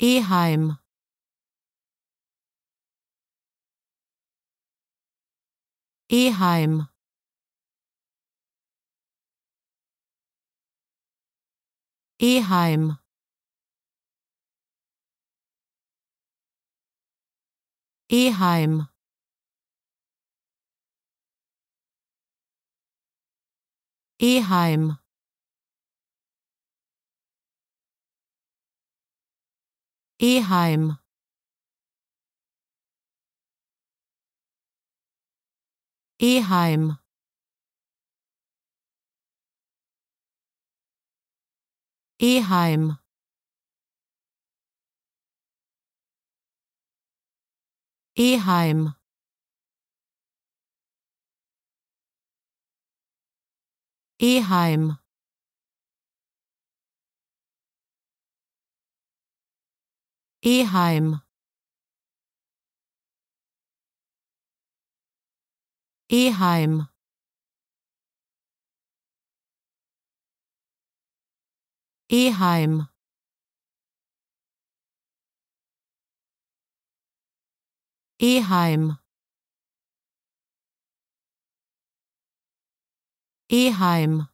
Eheim. Eheim. Eheim. Eheim. Eheim Eheim. Eheim. Eheim. Eheim. Eheim Eheim. Eheim. Eheim. Eheim. Eheim